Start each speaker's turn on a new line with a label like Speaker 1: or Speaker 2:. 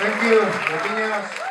Speaker 1: Thank you. Nothing.